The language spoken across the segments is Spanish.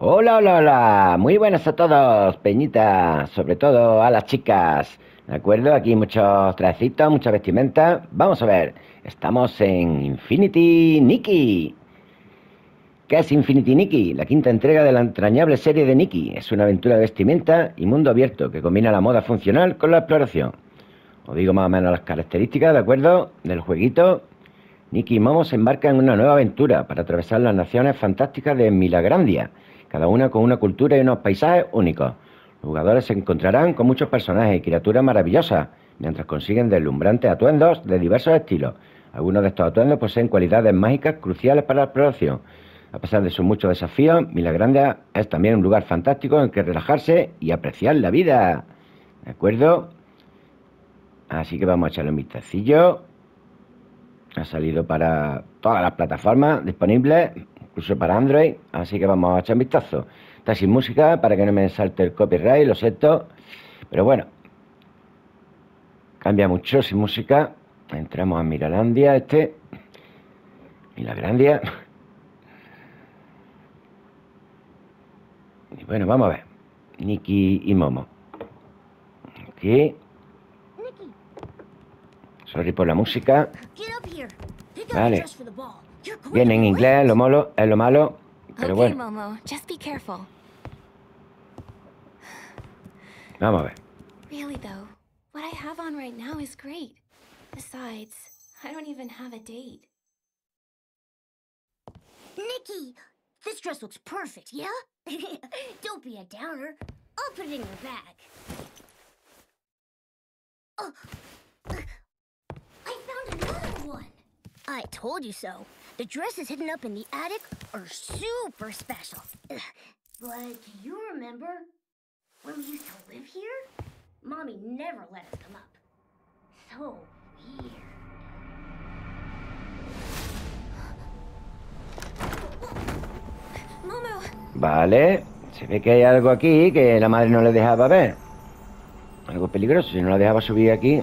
Hola, hola, hola. Muy buenas a todos, peñitas, sobre todo a las chicas. ¿De acuerdo? Aquí muchos trajecitos, mucha vestimenta. Vamos a ver. Estamos en Infinity Nikki. ¿Qué es Infinity Nikki? La quinta entrega de la entrañable serie de Nikki. Es una aventura de vestimenta y mundo abierto que combina la moda funcional con la exploración. Os digo más o menos las características, ¿de acuerdo? Del jueguito. Nikki y Momo se embarcan en una nueva aventura para atravesar las naciones fantásticas de Milagrandia cada una con una cultura y unos paisajes únicos. Los jugadores se encontrarán con muchos personajes y criaturas maravillosas, mientras consiguen deslumbrantes atuendos de diversos estilos. Algunos de estos atuendos poseen cualidades mágicas cruciales para la exploración. A pesar de sus muchos desafíos, Milagrandia es también un lugar fantástico en que relajarse y apreciar la vida. ¿De acuerdo? Así que vamos a echarle un vistacillo. Ha salido para todas las plataformas disponibles incluso para Android, así que vamos a echar un vistazo. Está sin música para que no me salte el copyright, lo siento, pero bueno, cambia mucho sin música. Entramos a Miralandia, este, Milagrandia. Y bueno, vamos a ver. Nikki y Momo. Aquí. Sorry por la música. Vale. Viene en inglés, lo malo, es lo malo, pero bueno. Just be careful. Vamos a ver. Really though, what I have on right now is great. Besides, I don't even have a date. Nikki, this dress looks perfect, yeah? Don't be a downer. I'll put it in your bag. Oh, I found another one. I told you so. The dresses hidden up in the attic are super special. Ugh. But do you remember when we used to live here? Mommy never let us come up. So weird. Momo, Vale. Se ve que hay algo aquí que la madre no le dejaba ver. Algo peligroso. Si no la dejaba subir aquí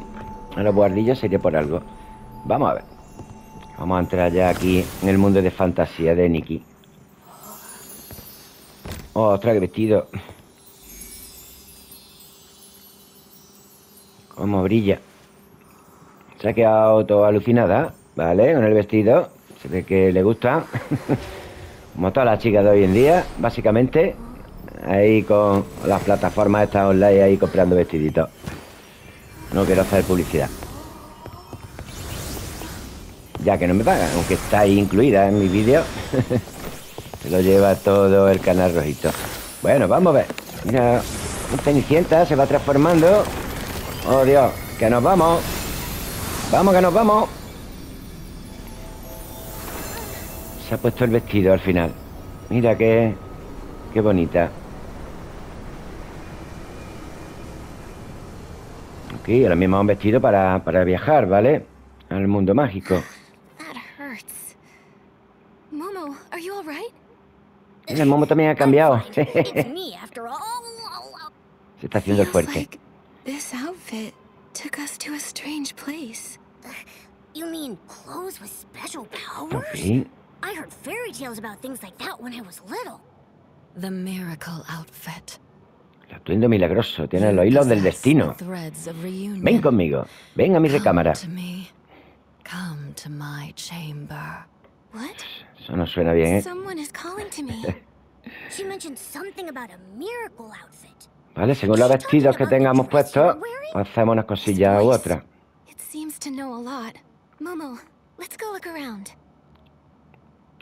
a los guardillas sería por algo. Vamos a ver. Vamos a entrar ya aquí en el mundo de fantasía de Nikki. Oh, ostras, qué vestido. Cómo brilla. Se ha quedado todo alucinada, ¿vale? Con el vestido. Se ve que le gusta. Como todas las chicas de hoy en día, básicamente. Ahí con las plataformas estas online ahí comprando vestiditos. No quiero hacer publicidad. Ya que no me pagan, aunque está ahí incluida en mi vídeo. Se lo lleva todo el canal rojito. Bueno, vamos a ver. Mira, un cenicienta se va transformando. Oh Dios, que nos vamos. Vamos, que nos vamos. Se ha puesto el vestido al final. Mira qué, qué bonita. Ok, ahora mismo un vestido para, para viajar, ¿vale? Al mundo mágico. that hurts. Momo, are you alright? Mira, el momo también ha cambiado. Se está haciendo el fuerte. this outfit took us to a strange place. You mean clothes with special powers? I heard fairy tales about things like that when I was little. The miracle outfit. El atuendo milagroso. Tiene los hilos del destino. Ven conmigo. Ven a mi recámara. Come to my chamber. Eso no suena bien, ¿eh? Vale, según los vestidos que tengamos puestos, pues hacemos unas cosillas u otras. It seems to know a lot. Momo, let's go look around.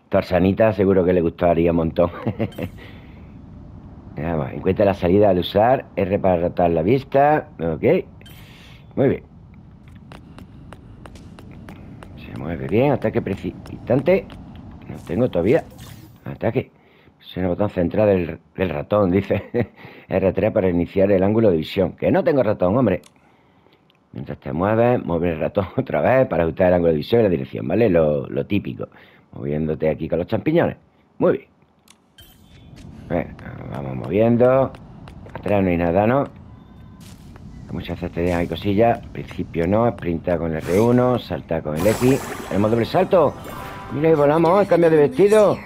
Torsanita seguro que le gustaría un montón. Vamos, encuentra la salida al usar R para rotar la vista. Ok. Muy bien. Se mueve bien. Ataque precipitante. No tengo todavía. Ataque. Presiona el botón central del, del ratón, dice. R3 para iniciar el ángulo de visión. Que no tengo ratón, hombre. Mientras te mueves, mueve el ratón otra vez para ajustar el ángulo de visión y la dirección, ¿vale? Lo, lo típico. Moviéndote aquí con los champiñones. Muy bien. Vamos moviendo. Atrás no hay nada, ¿no? Muchas dejan ahí cosillas. Al principio no. Sprinta con el R1. Salta con el X. Tenemos doble salto. Mira, ahí volamos. Cambio de vestido.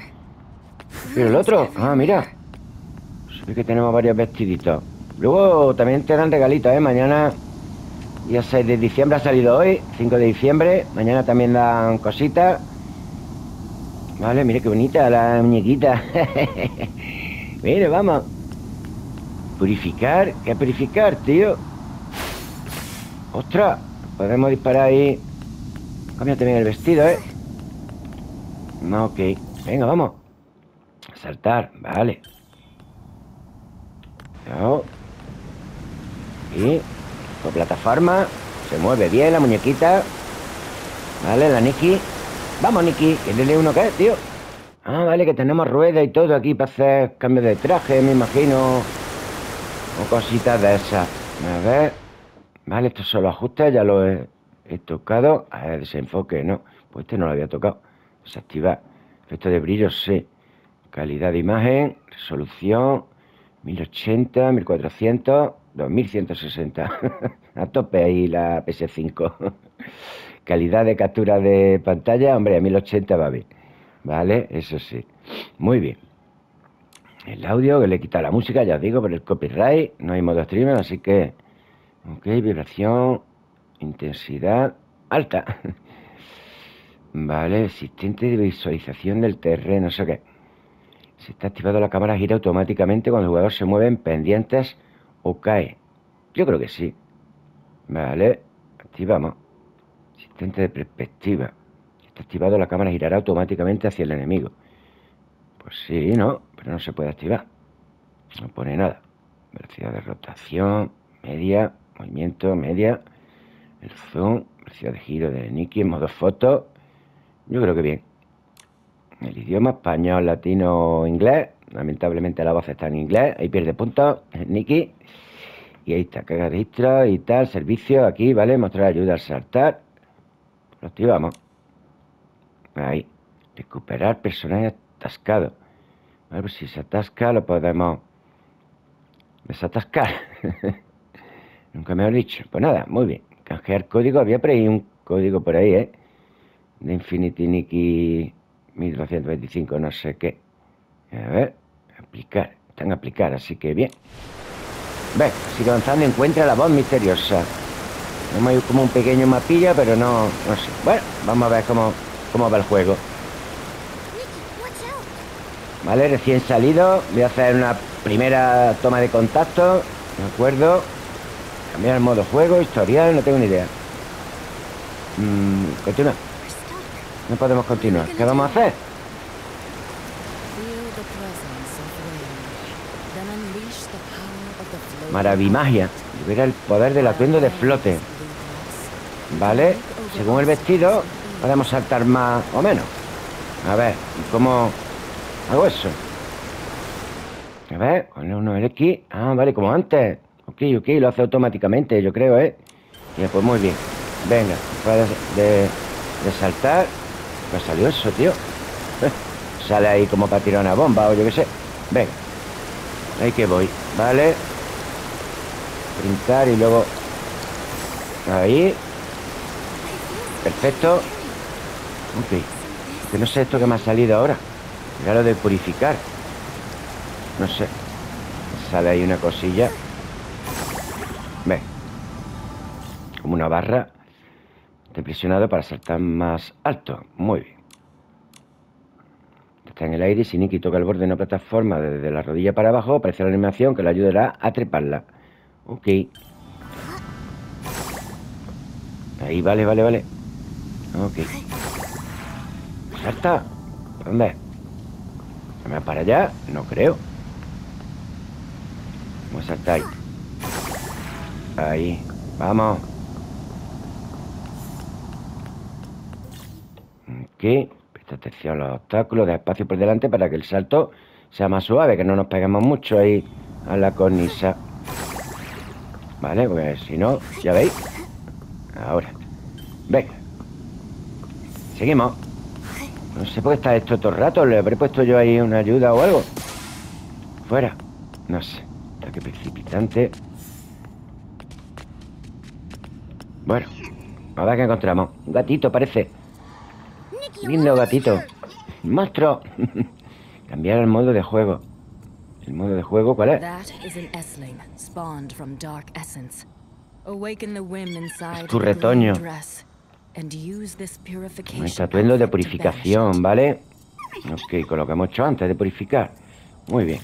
Pero el otro. Ah, mira. Es que tenemos varios vestiditos. Luego también te dan regalitos, ¿eh? Mañana, día 6 de diciembre ha salido hoy, 5 de diciembre. Mañana también dan cositas. Vale, mire qué bonita la muñequita. mire, vamos. Purificar. ¿Qué purificar, tío? ¡Ostras! Podemos disparar ahí. Cámbiate bien el vestido, ¿eh? No, ok. Venga, vamos. Saltar, vale. Y por plataforma. Se mueve bien la muñequita. Vale, la Nikki. Vamos, Nikki. ¿Qué uno qué, tío? Ah, vale, que tenemos ruedas y todo aquí para hacer cambios de traje, me imagino. O cositas de esas. A ver. Vale, estos son los ajustes, ya lo he, tocado. A ver, desenfoque, no. Pues este no lo había tocado. Desactivar. Efecto de brillo, sí. Calidad de imagen, resolución, 1080, 1400, 2160. A tope ahí la PS5. Calidad de captura de pantalla, hombre, a 1080 va bien. Vale, eso sí. Muy bien. El audio, que le quita la música, ya os digo, por el copyright. No hay modo streamer, así que... Ok, vibración, intensidad alta. Vale, asistente de visualización del terreno, sé qué. Si está activado la cámara gira automáticamente cuando el jugador se mueve en pendientes o cae. Yo creo que sí. Vale, activamos. Asistente de perspectiva. Si está activado la cámara girará automáticamente hacia el enemigo. Pues sí, no, pero no se puede activar. No pone nada. Velocidad de rotación, media, movimiento, media. El zoom, velocidad de giro de Nicky modo foto. Yo creo que bien. El idioma español, latino, inglés. Lamentablemente la voz está en inglés. Ahí pierde puntos. Nicky. Y ahí está, carga registro y tal, servicio aquí, ¿vale? Mostrar ayuda al saltar. Lo activamos. Ahí. Recuperar personaje atascado. A ver si se atasca lo podemos desatascar. Nunca me he dicho. Pues nada, muy bien. Canjear código. Había por ahí un código por ahí, ¿eh? De Infinity Nicky 1225, no sé qué. A ver, aplicar. Están a aplicar, así que bien. Ve, sigue avanzando, encuentra la voz misteriosa. Hemos ido como un pequeño mapilla, pero no, no sé. Bueno, vamos a ver cómo, cómo va el juego. Vale, recién salido. Voy a hacer una primera toma de contacto. ¿De acuerdo? Cambiar el modo juego, historial, no tengo ni idea. Mm, continúa. No podemos continuar. ¿Qué vamos a hacer? Maravimagia. Libera el poder del atuendo de flote. Vale. Según el vestido, podemos saltar más o menos. A ver, ¿cómo hago eso? A ver, con 1 el X. Ah, vale, como antes. Ok, ok, lo hace automáticamente, yo creo, ¿eh? Bien, pues muy bien. Venga, después de, de saltar, ¿Me salió eso, tío? Sale ahí como para tirar una bomba o yo qué sé. Ven. Ahí que voy. Vale. Printar y luego... Ahí. Perfecto. Ok. Que no sé esto que me ha salido ahora. Mira lo de purificar. No sé. Sale ahí una cosilla. Ven. Como una barra presionado para saltar más alto. Muy bien. Está en el aire si Nicky toca el borde de una plataforma desde la rodilla para abajo, aparece la animación que le ayudará a treparla. Ok. Ahí, vale, vale, vale. Ok. Salta. ¿Dónde? ¿Se me para allá? No creo. Vamos a saltar ahí. Ahí. Vamos. Aquí, presta atención a los obstáculos, de espacio por delante para que el salto sea más suave, que no nos peguemos mucho ahí a la cornisa. Vale, pues si no, ya veis. Ahora. Venga. Seguimos. No sé por qué está esto todo el rato. Le habré puesto yo ahí una ayuda o algo. Fuera. No sé. Está que precipitante. Bueno. A ver qué encontramos. Un gatito parece. Lindo gatito. Monstruo. Cambiar el modo de juego. ¿El modo de juego cuál es? Inside tu retoño. Un estatuendo de purificación. ¿vale? Ok, con lo que hemos hecho antes de purificar. Muy bien.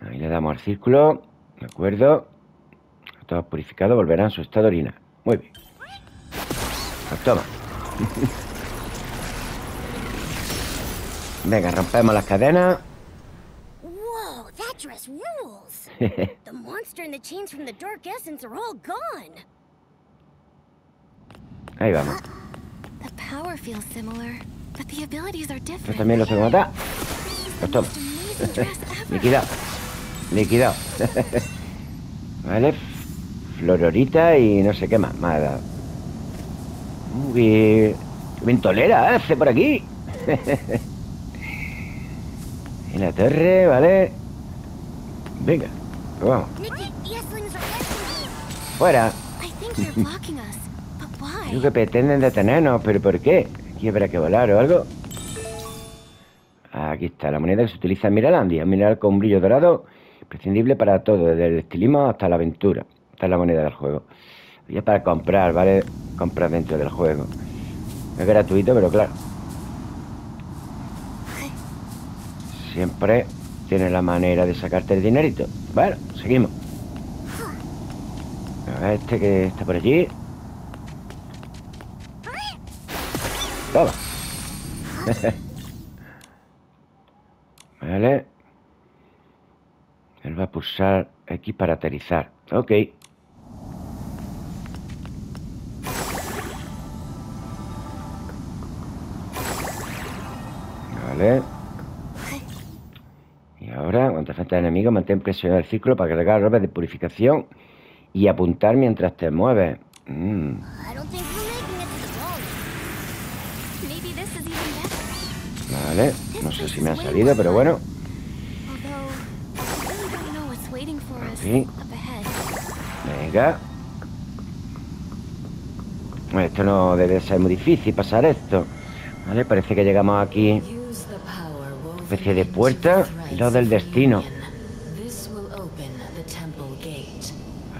Ahí le damos al círculo. De acuerdo. Todo purificado volverá a su estado original. Muy bien. Pues toma. Venga, rompemos las cadenas. Whoa, that dress rules! the monster and the chains from the Dark Essence are all gone. Ahí vamos. The power feels similar, but the abilities are Esto different. también lo que matar. Pues toma. Liquidado. Liquidado. vale. Flororita y no sé qué más. Me ha dado. Uy, ventolera hace por aquí. y la torre, vale. Venga, pues vamos. Fuera. Creo que pretenden detenernos, pero ¿por qué? ¿Aquí habrá que volar o algo? Aquí está, la moneda que se utiliza en Miralandia. Un mineral con brillo dorado, imprescindible para todo, desde el estilismo hasta la aventura. Esta es la moneda del juego. Y es para comprar, ¿vale? Comprar dentro del juego. Es gratuito, pero claro. Siempre tiene la manera de sacarte el dinerito. Bueno, seguimos. A ver, este que está por allí. Toma. vale. Él va a pulsar X para aterrizar. Ok. Vale. Ahora, cuando frente al enemigo, mantén presionado el círculo para cargar ropas de purificación y apuntar mientras te mueves. Mm. Vale. No sé si me ha salido, pero bueno. Ahead. Venga. Esto no debe ser muy difícil pasar esto. Vale, parece que llegamos aquí. Use the power woven Especie de puerta, lo del destino.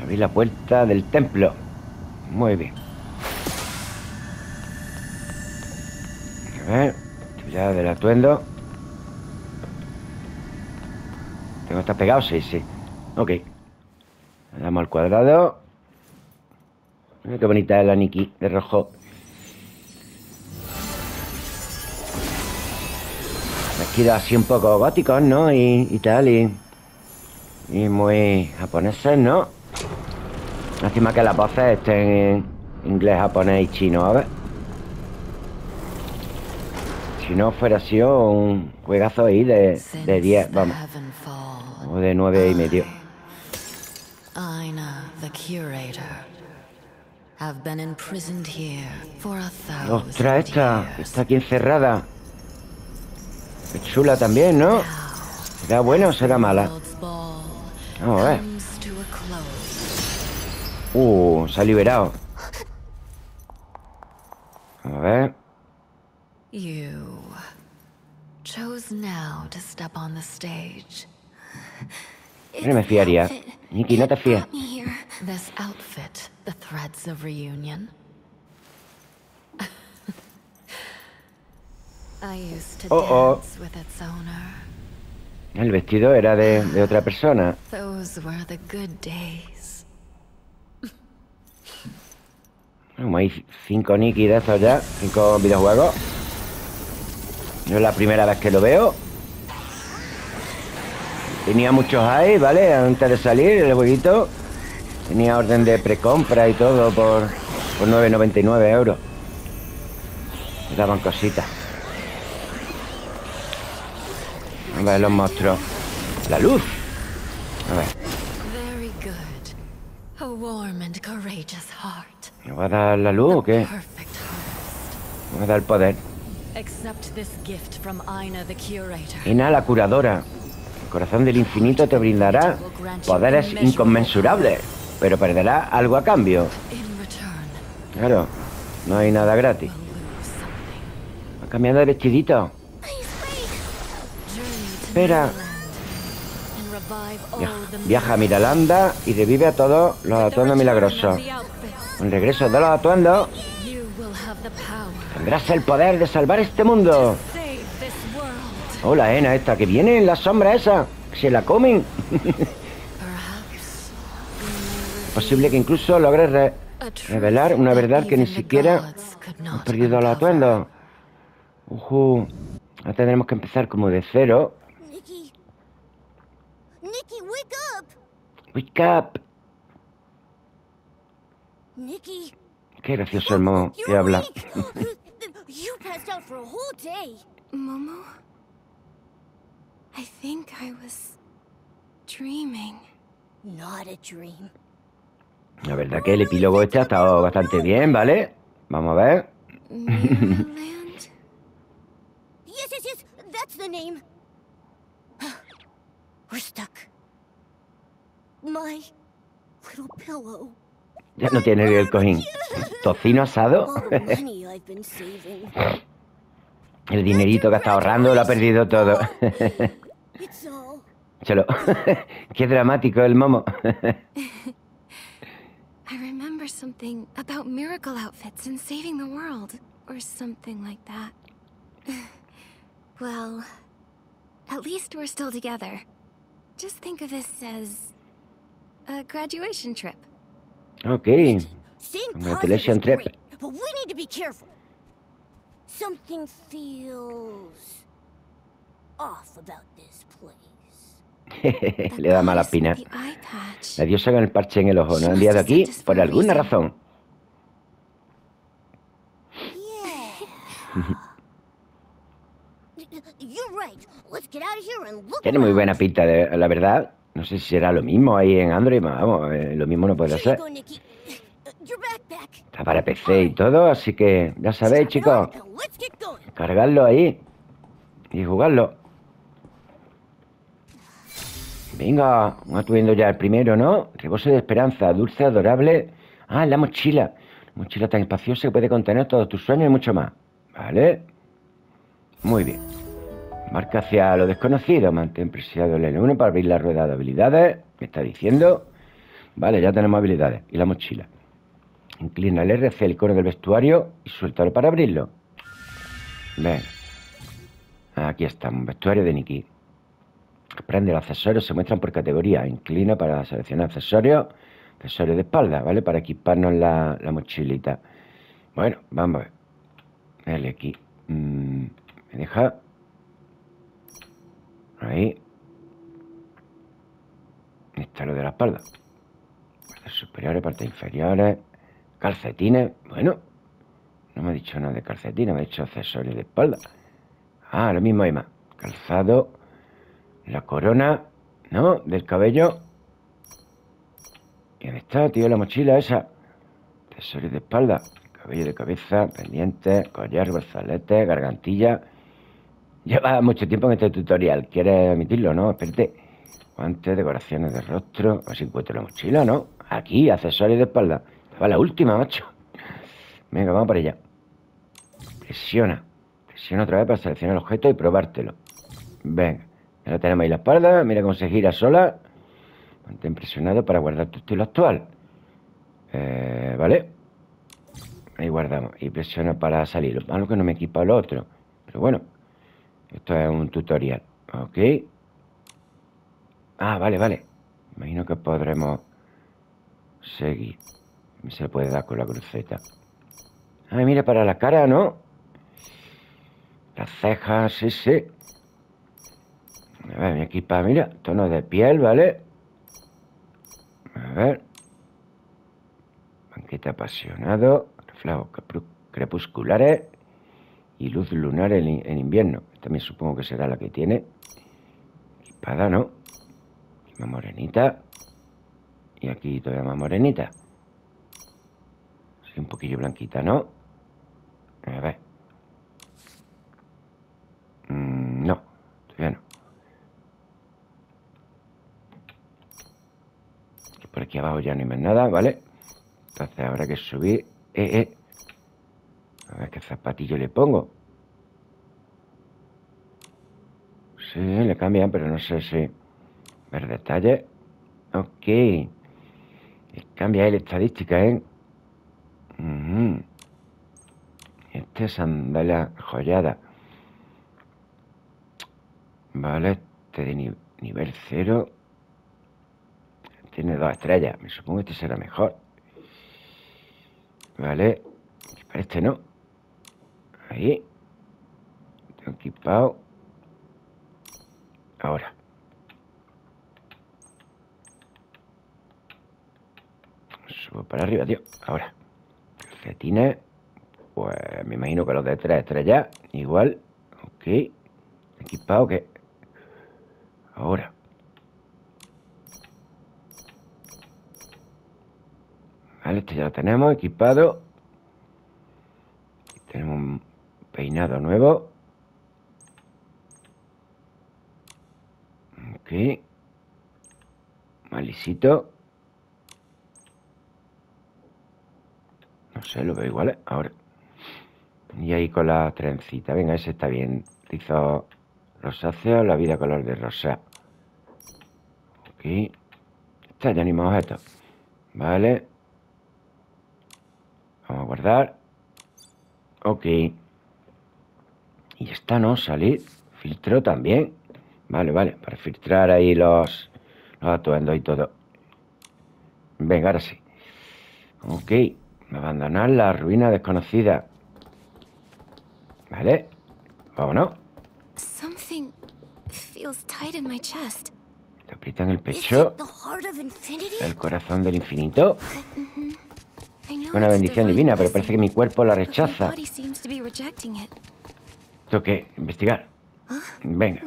Abrir la puerta del templo. Muy bien. A ver. Actividad del atuendo. Tengo que estar pegado, sí, sí. Ok. Le damos al cuadrado. Mira qué bonita es la Nikki de rojo. Vestidos así un poco góticos, ¿no? Y, y tal, y, y muy japoneses, ¿no? Encima que las voces estén en inglés, japonés y chino, a ver. Si no fuera sido un juegazo ahí de, de 10, the vamos. O de 9 y medio. Ostras, esta está aquí encerrada. Chula también, ¿no? ¿Será buena o será mala? Vamos a ver. Uh, se ha liberado. A ver. You chose now to step on the stage. No me fiaría. Nikki, no te here. This outfit, the threads of reunion. I used to Uh-oh. dance with its owner. El vestido era de, de otra persona. Those were the good days. Como hay cinco Nikki de estos ya. Cinco videojuegos. No es la primera vez que lo veo. Tenía muchos ahí, ¿vale? Antes de salir el jueguito. Tenía orden de precompra y todo por, por 9,99 euros. Me daban cositas. A ver los monstruos. La luz. A ver. Very good. A warm and courageous heart. ¿Me va a dar la luz o qué? Me va a dar el poder. Accept this gift from Aina the curator. Ina, la curadora. El corazón del infinito te brindará poderes inconmensurables, pero perderás algo a cambio. Claro, no hay nada gratis. Va cambiando de vestidito. Espera. Neverland. Viaja a Miralanda y revive a todos los atuendos milagrosos. Con regreso de los atuendos, tendrás el poder de salvar este mundo. Hola, Ena, esta que viene en la sombra esa. Se la comen. Posible que incluso logres revelar una verdad que ni siquiera han perdido los atuendos. Ujú. Ahora tendremos que empezar como de cero. Nikki. Nikki, wake up! Wake up. Nikki. Qué gracioso el momo que habla. you passed out for a whole day. Momo? I think I was dreaming. Not a dream. La verdad que el epílogo este ha estado bastante bien, ¿vale? Vamos a ver. Yes, yes, yes. That's the name. We're stuck. My little pillow. Ya no tiene el cojín. Tocino asado. All the money I've been saving. El dinerito que está ahorrando lo ha perdido todo. Chelo. Qué dramático el momo. I remember something about miracle outfits and saving the world, or something like that. well, at least we're still together. Just think of this as a graduation trip. Ok. Staying Congratulations, Trip. great, but we need to be careful. Something feels off about this place. Le da mala pina. La diosa con el parche en el ojo. Nos ha enviado aquí por alguna razón. Yeah. You're right. Let's get out of here and look Tiene muy buena pinta, de, la verdad. No sé si será lo mismo ahí en Android. Vamos, eh, lo mismo no puede ser. Está para PC y todo, así que ya sabéis, chicos. Cargarlo ahí y jugarlo. Venga, vamos viendo ya el primero, ¿no? Rebozo de esperanza, dulce, adorable. Ah, la mochila. Mochila tan espaciosa que puede contener todos tus sueños y mucho más. ¿Vale? Muy bien. Marca hacia lo desconocido. Mantén presionado el L1 para abrir la rueda de habilidades. ¿Qué está diciendo? Vale, ya tenemos habilidades. Y la mochila. Inclina el R hacia el icono del vestuario y suéltalo para abrirlo. Ven. Aquí estamos, vestuario de Nikki. Prende los accesorios, se muestran por categoría. Inclina para seleccionar accesorios. Accesorios de espalda, ¿vale? Para equiparnos la, la mochilita. Bueno, vamos a ver. Dale aquí. Mm, ¿Me deja? Ahí. Está lo de la espalda. Partes superiores, partes inferiores. Calcetines. Bueno, no me ha dicho nada de calcetines, me ha dicho accesorios de espalda. Ah, lo mismo hay más. Calzado. La corona, ¿no? Del cabello. ¿Y dónde está, tío, la mochila esa? Accesorios de espalda. Cabello de cabeza, pendientes, collar, brazalete, gargantilla. Lleva mucho tiempo en este tutorial. ¿Quieres emitirlo, no? Espérate. Guantes, decoraciones de rostro. A ver si encuentro la mochila, ¿no? Aquí, accesorios de espalda. Va la última, macho. Venga, vamos para allá. Presiona. Presiona otra vez para seleccionar el objeto y probártelo. Venga. Ya tenemos ahí la espalda. Mira cómo se gira sola. Mantén presionado para guardar tu estilo actual. Eh, ¿Vale? Ahí guardamos. Y presiona para salir. Malo que no me equipa lo otro. Pero bueno. Esto es un tutorial. Ok. Ah, vale, vale. Imagino que podremos seguir. Se puede dar con la cruceta. Ah, mira, para la cara, ¿no? Las cejas, sí, sí. A ver, me equipa, mira, tono de piel, ¿vale? A ver. Banquete apasionado, reflejos crepusculares y luz lunar en, en invierno. También supongo que será la que tiene. Equipada, ¿no? Más morenita. Y aquí todavía más morenita. Sí, un poquillo blanquita, ¿no? A ver. Mm, no, todavía no. Por aquí abajo ya no hay más nada, ¿vale? Entonces habrá que subir. Eh, eh. A ver qué zapatillo le pongo. Sí, le cambian, pero no sé si. Ver detalles. Ok. Cambia ahí estadística, ¿eh? Este es sandalia joyada. Vale, este de nivel cero. Tiene dos estrellas. Me supongo que este será mejor. Vale. Este no. Ahí. Equipado. Ahora. Subo para arriba, tío. Ahora. Calcetines. Pues me imagino que los de tres estrellas. Igual. Ok. Equipado que. Ahora. Vale, este ya lo tenemos equipado. tenemos un peinado nuevo. Ok. Malisito. No sé, lo veo igual. ¿eh? Ahora. Y ahí con la trencita. Venga, ese está bien. Rizo rosáceo, la vida color de rosa. Ok. Está ya animado esto. Vale. Vamos a guardar. Ok. Y está, ¿no? Salir. Filtro también. Vale, vale. Para filtrar ahí los, los atuendos y todo. Venga, ahora sí. Ok. Abandonar la ruina desconocida. Vale. Vámonos. Something feels tight in my chest. Te aprieta en el pecho. El corazón del infinito. Una bendición divina, pero parece que mi cuerpo la rechaza. Tengo que investigar. Venga.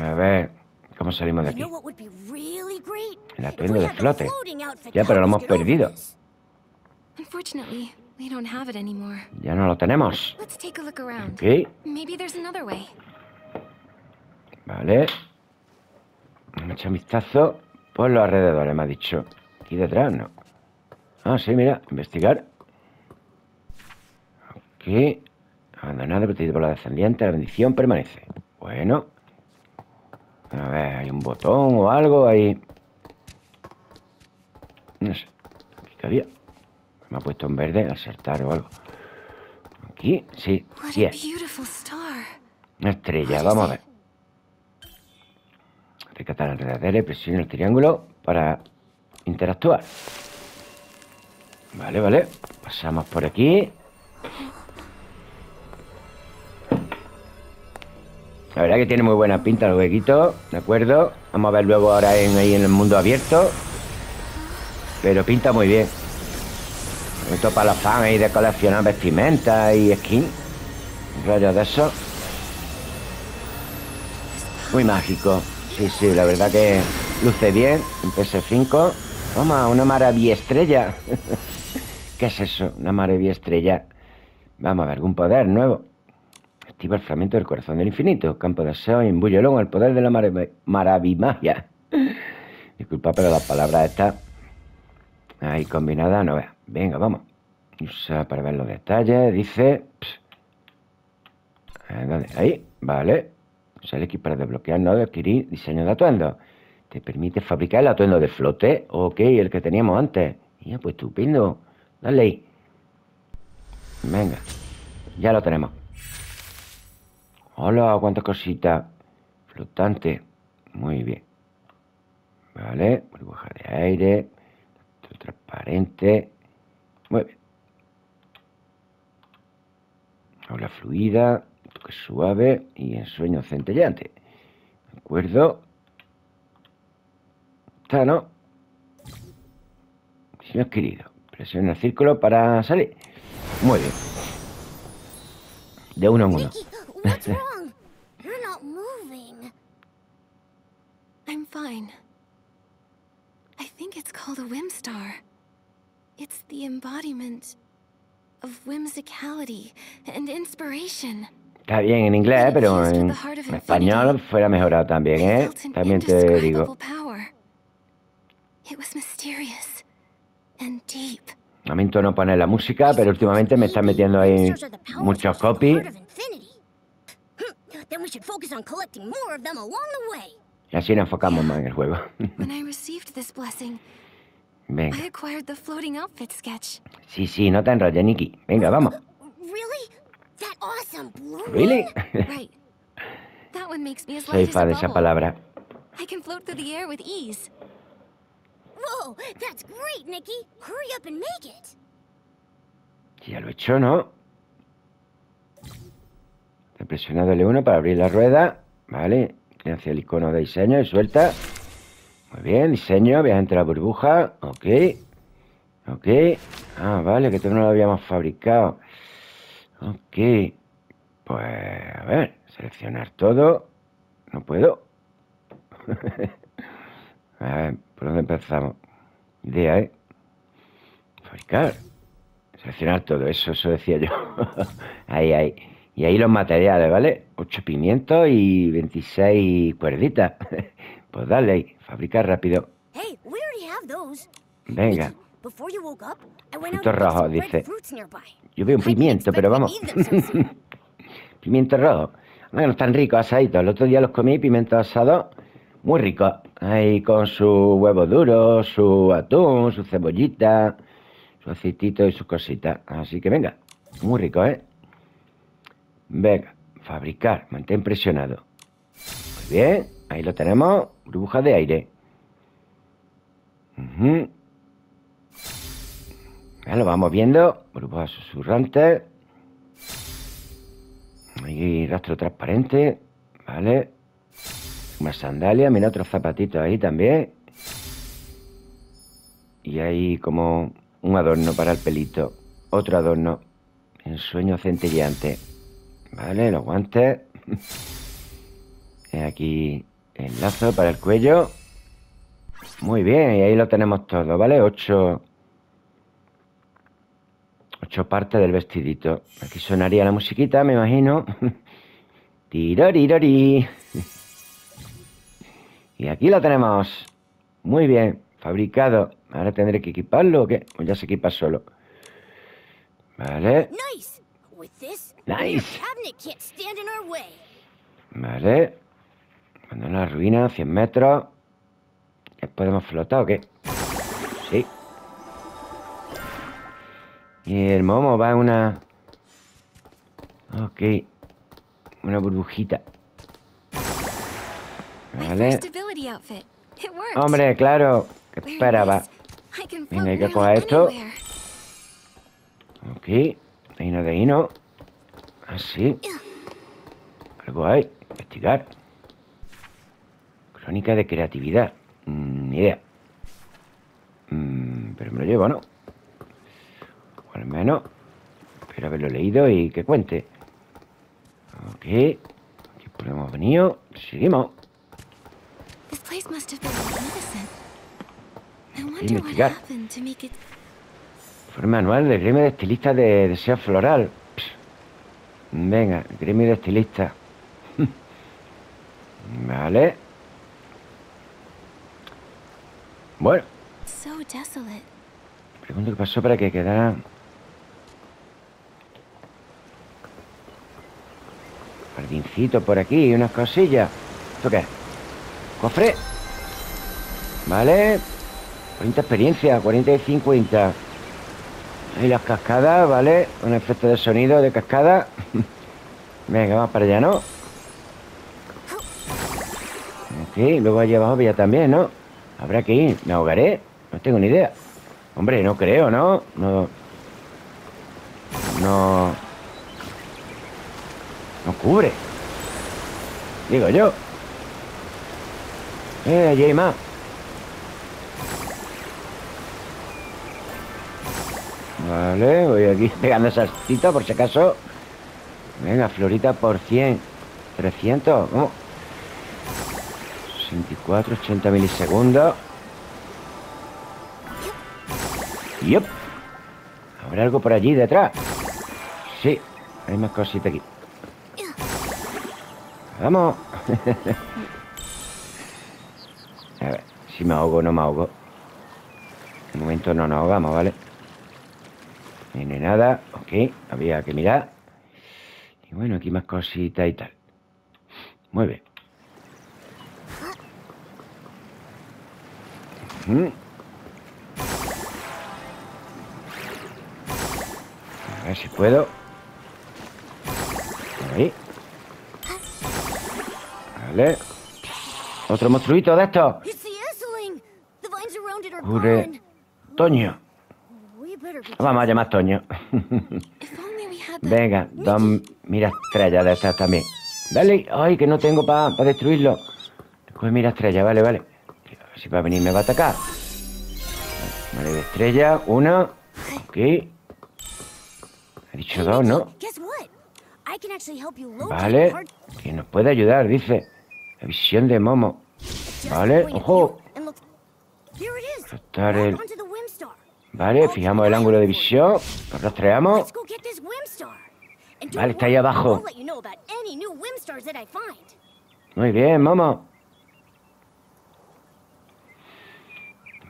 A ver cómo salimos de aquí. El atuendo de flote. Ya, pero lo hemos perdido. Ya no lo tenemos. Ok. Vale. A echar un vistazo por los alrededores, me ha dicho. Aquí detrás, no. Ah, sí, mira, investigar. Ok. Abandonado, protegido por la descendiente, la bendición permanece. Bueno. A ver, hay un botón o algo ahí. No sé. Aquí que había. Me ha puesto en verde al saltar o algo. Aquí, sí, sí es. Una estrella, vamos a ver. Recatar alrededor, presiona el triángulo para interactuar. Vale, vale. Pasamos por aquí. La verdad que tiene muy buena pinta el huequito, ¿de acuerdo? Vamos a ver luego ahora en, ahí en el mundo abierto. Pero pinta muy bien. Esto para los fans ahí de coleccionar vestimenta y skin. Rollo de eso. Muy mágico. Sí, sí, la verdad que luce bien en PS5. Toma, una maravilla estrella. ¿Qué es eso? Una maravilla estrella. Vamos a ver, algún poder nuevo. Activa el fragmento del corazón del infinito. Campo de deseo, imbúyelo el poder de la maravimagia. Disculpa, pero las palabras estas ahí combinadas no veas. Venga, vamos. Usa para ver los detalles. Dice. Ahí, vale. Usa el equipo para desbloquear no adquirir diseño de atuendo. Te permite fabricar el atuendo de flote. Ok, el que teníamos antes. Ya, pues estupendo. Dale ahí. Venga. Ya lo tenemos. Hola, cuántas cositas. Flotante. Muy bien. Vale. Burbuja de aire. Transparente. Muy bien. Habla fluida. Toque suave. Y en sueño centelleante. ¿De acuerdo? Está, ¿no? Señor querido. Presiona el círculo para salir. Muy bien. De uno en uno. What's wrong? You're not moving. I'm fine. I think it's called a Whimstar. It's the embodiment of whimsicality and inspiration. Está bien en inglés, pero en español fuera mejorado también, ¿eh? También te digo. It was mysterious and deep. Lamento no poner la música, pero últimamente me están metiendo ahí muchos copies. Then we should focus on collecting more of them along the way. Así nos enfocamos más en el juego. When I received this blessing, Venga. I acquired the floating outfit sketch. Sí, sí, no te enrolles, Nikki. Venga, vamos. Really? That awesome blue ¿Really? Right. That one makes me as Soy light as fan a de esa bubble. palabra. I can float through the air with ease. Whoa, that's great, Nikki. Hurry up and make it. Ya lo he hecho, ¿no? He presionado L1 para abrir la rueda. Vale. Hacia el icono de diseño y suelta. Muy bien, diseño, viaje entre la burbuja. Ok. Ok. Ah, vale, que todavía no lo habíamos fabricado. Ok. Pues, a ver, seleccionar todo. No puedo. a ver, ¿por dónde empezamos? Idea, ¿eh? Fabricar. Seleccionar todo, eso, eso decía yo. ahí, ahí. Y ahí los materiales, ¿vale? 8 pimientos y 26 cuerditas. pues dale ahí, fabricar rápido. Venga. Frutos rojos, dice. Yo veo un pimiento, pero vamos. Pimiento rojo. Bueno, están ricos, asaditos. El otro día los comí, pimientos asados. Muy ricos. Ahí con su huevo duro, su atún, su cebollita, su aceitito y sus cositas. Así que venga. Muy rico, ¿eh? Venga, fabricar. Mantén presionado. Muy bien. Ahí lo tenemos. Burbuja de aire. Ujú. Ya lo vamos viendo. Burbujas susurrantes. Ahí rastro transparente. Vale. Más sandalias. Mira otros zapatitos ahí también. Y hay como un adorno para el pelito. Otro adorno. En sueño centelleante. Vale, los guantes. Aquí el lazo para el cuello. Muy bien, y ahí lo tenemos todo, ¿vale? Ocho. Ocho partes del vestidito. Aquí sonaría la musiquita, me imagino. Tirorirori. Y aquí lo tenemos. Muy bien, fabricado. Ahora tendré que equiparlo o qué? O ya se equipa solo. Vale, Nice. vale. Cuando la ruina, 100 metros. ¿Ya ¿Podemos flotar o qué? Sí. Y el momo va en una... Ok. Una burbujita. Vale. Hombre, claro. ¿Qué esperaba? Venga, hay que coger esto. Ok. De hino de hino. Así. Algo hay. Investigar. Crónica de creatividad. Mm, ni idea. Mm, pero me lo llevo, ¿no? O al menos. Espero haberlo leído y que cuente. Ok. Aquí por hemos venido. Seguimos. Investigar. Informe anual del gremio de estilistas de deseo floral. Venga, gremio de estilistas. Vale. Bueno, So desolate. pregunto qué pasó para que quedara. Jardincito por aquí, unas cosillas. ¿Esto qué es? ¿Cofre? Vale. 40 experiencia, 40 y 50. Ahí las cascadas, ¿vale? Un efecto de sonido de cascada. Venga, vamos para allá, ¿no? Ok, luego allá abajo ya también, ¿no? Habrá que ir. ¿Me ahogaré? No tengo ni idea. Hombre, no creo, ¿no? No... No... No cubre. Digo yo. Eh, allí hay más. Voy aquí pegando saltito por si acaso. Venga, florita por 100. 300, ¿cómo? 64, 80 milisegundos. Yup. ¿Habrá algo por allí detrás? Sí, hay más cositas aquí. Vamos. A ver, si me ahogo o no me ahogo. De momento no nos ahogamos, ¿vale? Hay nada. Ok, había que mirar. Y bueno, aquí más cositas y tal. Bien. ¿Mm? A ver si puedo. Ahí. Vale. Otro monstruito de estos. It's the Esseling! The vines around it are Jure. gone. Toño. Vamos a llamar Toño. Had the. Venga, dos mira estrellas de estas también. Dale. Ay, que no tengo para destruirlo. Pues mira estrella, vale, vale. A ver si va a venir me va a atacar. Vale, de estrella, una. Ok. He dicho dos, ¿no? Vale. Que nos puede ayudar, dice. La visión de Momo. Vale, ojo. Rotar el- Vale, fijamos el ángulo de visión. Lo rastreamos. Vale, está ahí abajo. Muy bien, Momo.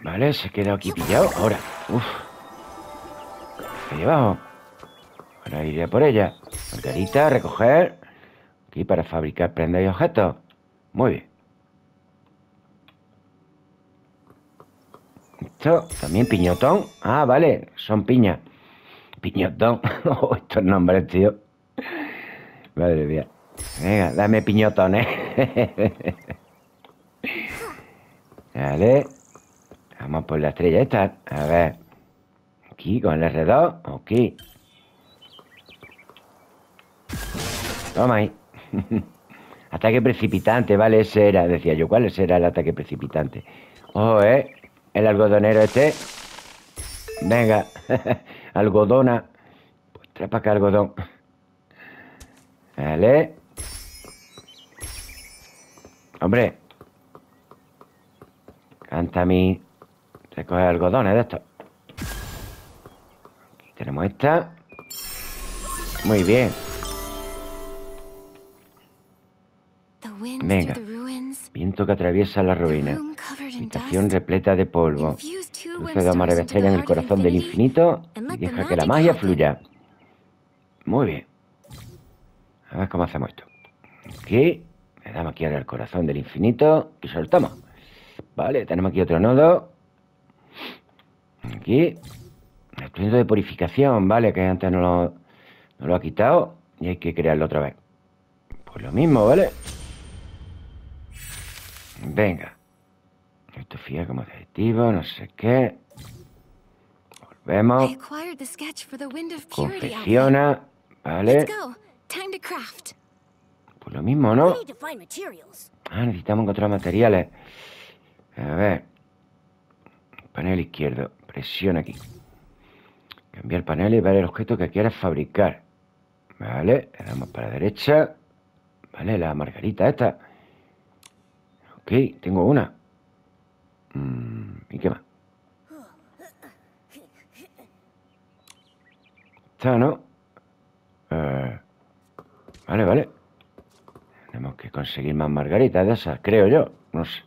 Vale, se queda aquí pillado. Ahora, uff. Ahí abajo. Ahora iré a por ella. Margarita, recoger. Aquí para fabricar prendas y objetos. Muy bien. Esto, también piñotón. Ah, vale, son piñas. Piñotón. Oh, estos nombres, tío. Madre mía. Venga, dame piñotones. Vale. Vamos por la estrella esta. A ver. Aquí con el R2. Aquí. Toma ahí. ataque precipitante, vale, ese era. Decía yo, ¿cuál era el ataque precipitante? Oh, ¿eh? El algodonero este. Venga. Algodona. Pues trae para acá algodón. Vale. Hombre. Canta a mí. Recoge algodones de estos. Aquí tenemos esta. Muy bien. Venga. Viento que atriviesa la ruina. Habitación repleta de polvo. Luce de the en el corazón del infinito y deja que la magia fluya. Muy bien. A ver cómo hacemos esto. Aquí. Le damos aquí ahora el corazón del infinito y soltamos. Vale, tenemos aquí otro nodo. Aquí. El instrumento de purificación, vale, que antes no lo, no lo ha quitado y hay que crearlo otra vez. Pues lo mismo, ¿vale? Venga. Esto fija como adjetivo, no sé qué. Volvemos. Confecciona. Vale. Pues lo mismo, ¿no? Ah, necesitamos encontrar materiales. A ver. Panel izquierdo. Presiona aquí. Cambiar panel y ver el objeto que quieras fabricar. Vale. Le damos para la derecha. Vale, la margarita esta. Ok, tengo una. Mm, ¿Y qué más? Esta, ¿no? Eh, vale, vale. Tenemos que conseguir más margaritas de esas, creo yo. No sé.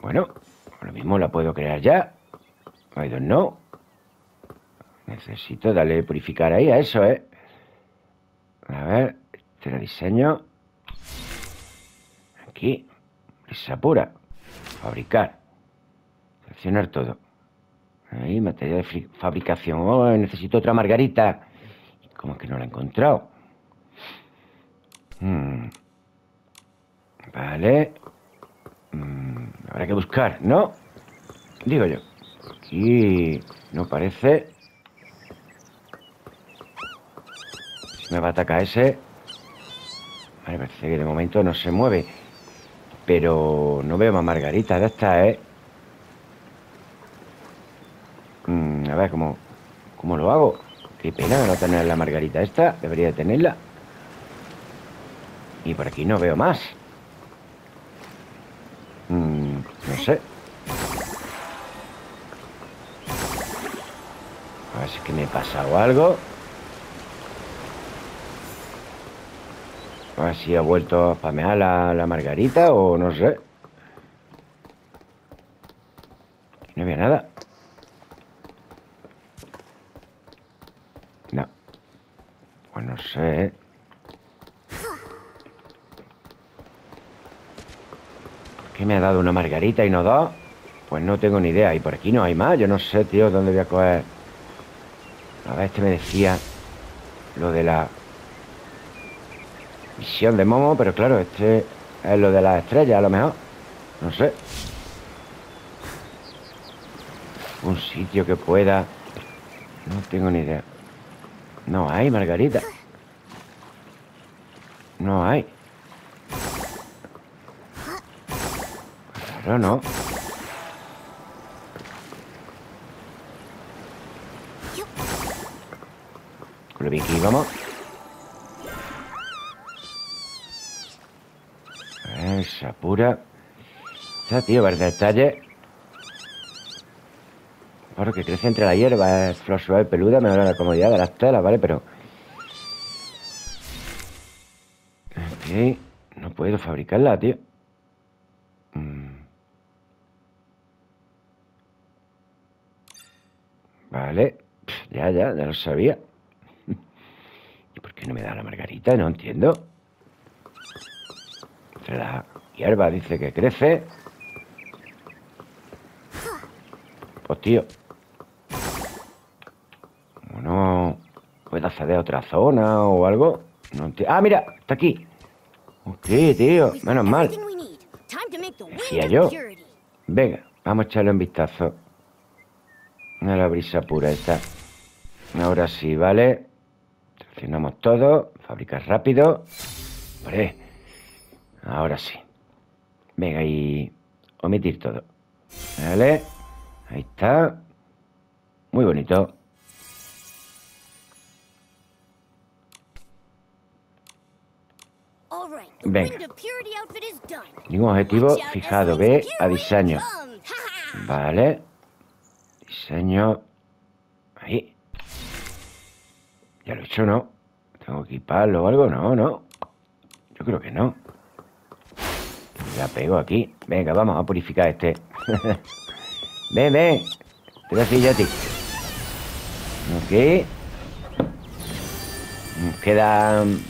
Bueno, ahora mismo la puedo crear ya. I don't know. Necesito darle purificar ahí a eso, ¿eh? A ver, este era diseño. Aquí, brisa pura. Fabricar. Seleccionar todo. Ahí, material de fabricación. Oh, necesito otra margarita. ¿Cómo que no la he encontrado? Hmm. Vale. Mm, habrá que buscar, ¿no? Digo yo. Aquí no parece. Me va a atacar ese. Vale, parece que de momento no se mueve. Pero no veo más margaritas de estas, ¿eh? Mm, a ver, ¿cómo, ¿cómo lo hago? Qué pena no tener la margarita esta. Debería de tenerla. Y por aquí no veo más. Mm, no sé. A ver si es que me he pasado algo. A si ha vuelto a spamear la, la margarita o no sé. No había nada. No. Pues no sé. ¿eh? ¿Qué me ha dado una margarita y no dos? Pues no tengo ni idea. Y por aquí no hay más. Yo no sé, tío, dónde voy a coger. A ver, este me decía lo de la de Momo, pero claro, este es lo de las estrellas, a lo mejor. No sé. Un sitio que pueda. No tengo ni idea. No hay, Margarita. No hay. Claro, no. Lo bien que íbamos. Pura. Ya, tío, ver detalle. Claro que crece entre la hierba, es flor suave peluda, mejora la comodidad de las telas, ¿vale? Pero. Ok. No puedo fabricarla, tío. Mm. Vale. Ya, ya, ya lo sabía. ¿Y por qué no me da la margarita? No entiendo. Entre la hierba dice que crece. Pues tío. No puedo acceder a otra zona o algo. No Ah, mira, está aquí. Ok, tío, menos mal. Decía yo. Venga, vamos a echarle un vistazo. A la brisa pura esta. Ahora sí, ¿vale? Seleccionamos todo. Fabricar rápido. Hombre. Ahora sí. Venga, y omitir todo. ¿Vale? Ahí está. Muy bonito. Venga. Ningún objetivo fijado. Ve a diseño. Vale. Diseño. Ahí. Ya lo he hecho, ¿no? ¿Tengo que equiparlo o algo? No, no. Yo creo que no. Ya pego aquí. Venga, vamos a purificar este. ven, ven. Te voy a decir yo a ti. Ok. Nos quedan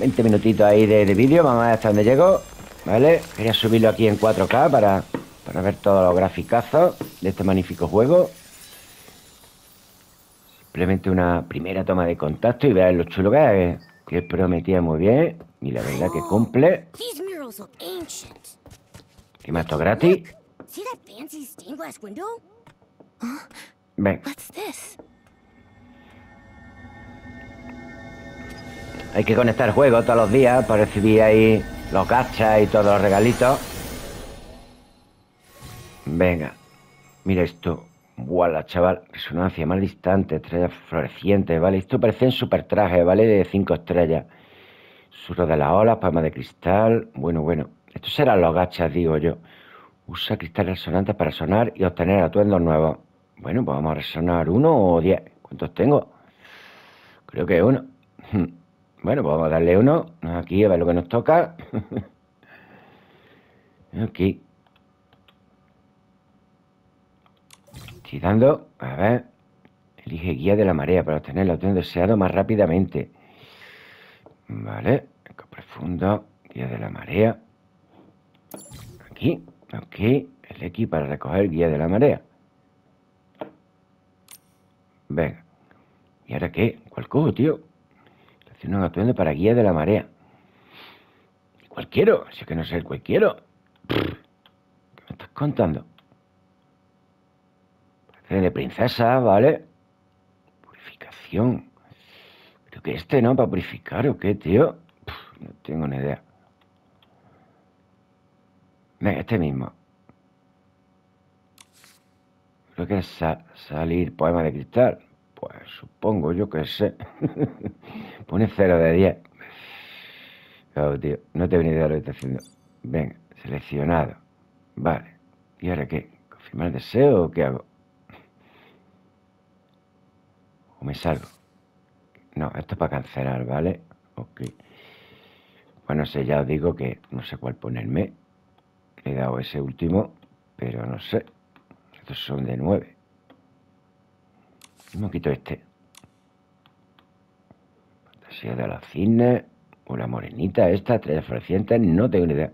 20 minutitos ahí de, de vídeo. Vamos a ver hasta dónde llego. ¿Vale? Quería subirlo aquí en 4K para, para ver todos los graficazos de este magnífico juego. Simplemente una primera toma de contacto y vean lo chulo que es. Que prometía muy bien. Y la verdad que cumple. Esto gratis. Ven, hay que conectar juegos todos los días para recibir ahí los gachas y todos los regalitos. Venga, mira esto. Buala, chaval. Resonancia más distante, estrellas florecientes, ¿vale? Esto parece un super traje, ¿vale? De cinco estrellas. Surro de las olas, palma de cristal. Bueno, bueno. Estos serán los gachas, digo yo. Usa cristales resonantes para sonar y obtener atuendos nuevos. Bueno, pues vamos a resonar uno o diez. ¿Cuántos tengo? Creo que uno. Bueno, pues vamos a darle uno. Aquí a ver lo que nos toca. Aquí. Estoy dando. A ver. Elige guía de la marea para obtener el atuendo deseado más rápidamente. Vale. Eco profundo. Guía de la marea. Aquí. Ok. El X para recoger guía de la marea. Venga. ¿Y ahora qué? ¿Cuál cojo, tío? Selecciona un atuendo para guía de la marea. ¿Y cuál quiero? Si que no sé el cuál quiero. ¿Qué me estás contando? Parece de princesa, ¿vale? Purificación. Creo que este, ¿no? Para purificar o qué, tío. No tengo ni idea. Venga, este mismo. Creo que es sa- salir poema de cristal. Pues supongo, yo que sé. Pone 0 de 10. Claro, tío, no tengo ni idea de lo que está haciendo. Venga, seleccionado. Vale. ¿Y ahora qué? ¿Confirmar deseo o qué hago? ¿O me salgo? No, esto es para cancelar, ¿vale? Ok. Bueno, no sé, ya os digo que no sé cuál ponerme. He dado ese último, pero no sé. Estos son de 9. Me quito este. Fantasía de los cisnes. O la morenita esta, estrellas florecientes. No tengo ni idea.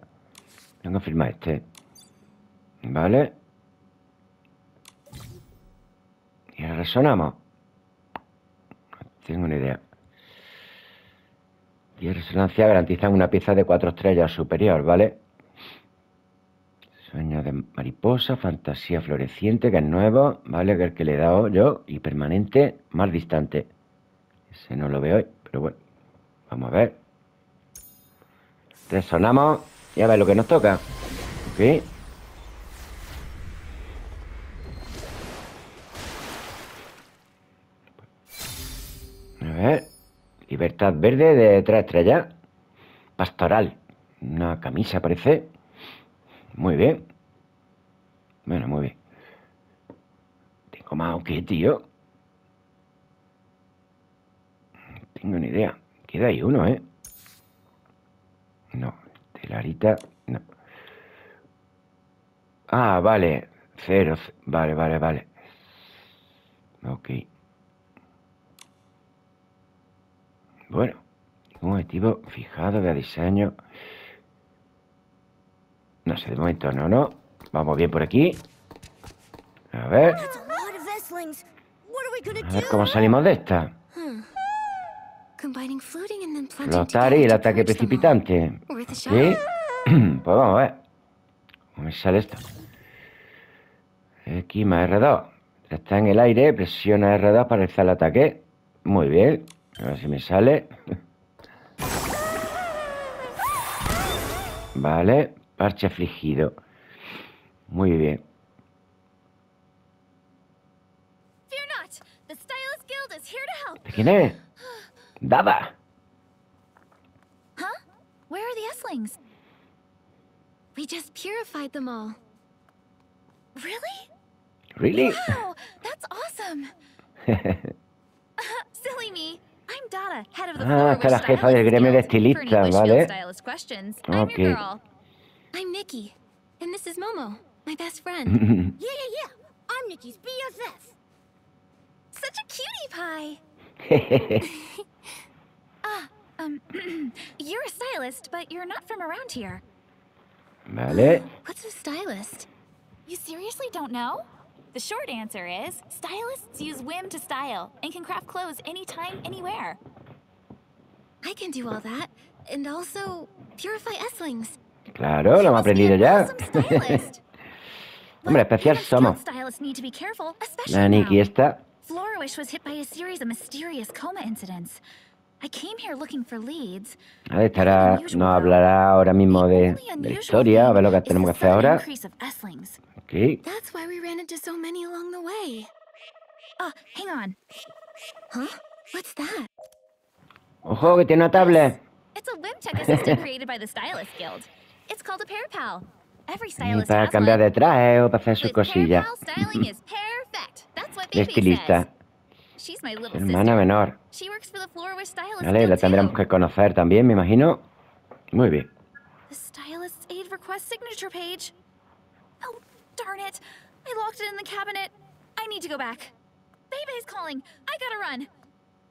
Tengo que firmar este. Vale. Y ahora resonamos. No tengo ni idea. Y resonancia garantizan una pieza de cuatro estrellas superior, ¿vale? Sueño de mariposa, fantasía floreciente, que es nuevo, ¿vale? Que es el que le he dado yo, y permanente, más distante. Ese no lo veo hoy, pero bueno. Vamos a ver. Resonamos y a ver lo que nos toca. Ok. A ver. Libertad verde de tres estrellas. Pastoral. Una camisa, parece. Muy bien. Bueno, muy bien. Tengo más que, tío. No tengo ni idea. Queda ahí uno, ¿eh? No. Telarita. No. Ah, vale. Cero. Vale, vale, vale. Ok. Bueno, un objetivo fijado de diseño. No sé, de momento no, no. Vamos bien por aquí. A ver. A ver cómo salimos de esta. Plunging Flotar y el ataque precipitante. ¿Sí? pues vamos a ver. ¿Cómo me sale esto? X más R2. Está en el aire, presiona R2 para realizar el ataque. Muy bien. A ver si me sale. Vale. Parche afligido. Muy bien. Fear not. The Stylist Guild is here to help. ¿De quién es? Dada. Where are the Esslings? We just purified them all. Really? ¿Really? Wow, that's awesome. Silly me. I'm Dada, head of the Ah, está la jefa del gremio de estilistas, ¿vale? Questions, I'm Ok. your girl. I'm Nikki, and this is Momo, my best friend. Yeah, yeah, yeah. I'm Nikki's BFF. Such a cutie pie. Ah, um, you're a stylist, but you're not from around here. vale. What's a stylist? You seriously don't know? The short answer is stylists use whim to style and can craft clothes anytime, anywhere. I can do all that, and also purify Esslings. Claro, lo hemos aprendido ya. Hombre, especial somos. La Nikki now. esta. Florish was hit by a series of mysterious coma incidents. I came here looking for leads. A ver, estará, nos hablará ahora mismo de, de la historia, a ver lo que tenemos que hacer ahora. increase of Esslings. Ok. That's why we ran into so many along the way. Ah, hang on. Huh? What's that? Ojo, que tiene una tablet. It's a whim tech assistant created by the Stylist Guild. It's called a Pear Pal. Every stylist para has cambiar one. de traje o para hacer sus cosillas. Pal, styling is perfect. That's what De Baby estilista. says. She's my little Hermana menor. She works for the Floor Wish Stylist Vale, la tendremos que conocer también, me imagino. Muy bien. The stylist's aid request signature page. Oh, darn it. I locked it in the cabinet. I need to go back. Bebe's calling. I gotta run.